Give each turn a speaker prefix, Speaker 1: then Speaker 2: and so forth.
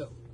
Speaker 1: Go.